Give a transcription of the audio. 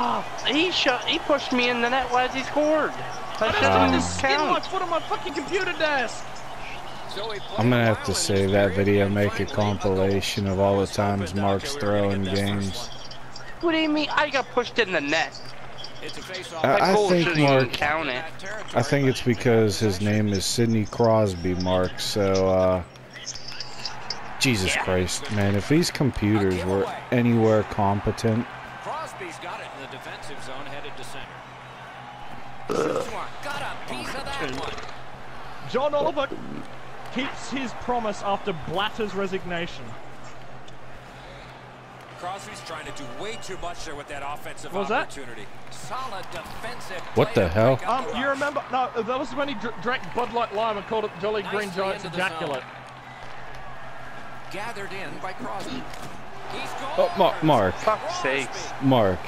Oh, he shot. He pushed me in the net as he scored. That I doesn't just skin my count. foot on my fucking computer desk. I'm gonna have to save that video, make a compilation of all the times Mark's throwing games. What do you mean? I got pushed in the net. That I, I think Mark. count it. I think it's because his name is Sidney Crosby, Mark. So, uh, Jesus Yeah. Christ, man! If these computers were anywhere competent, Crosby's got it in the defensive zone, headed to center. Got a piece of that one. John Oliver keeps his promise after Blatter's resignation. Crosby's trying to do way too much there with that offensive What was that? opportunity. Solid defensive. What the hell? Um, the you rush. remember? No, that was when he dr- drank Bud Light Lime and called it Jolly Green Nicely Giant's ejaculate. Gathered in by Crosby. He's oh, Ma- Mark, Fuck's sakes. Mark,